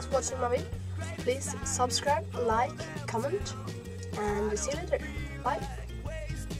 Thanks for watching my video. Please subscribe, like, comment, and we see you later. Bye.